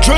drama.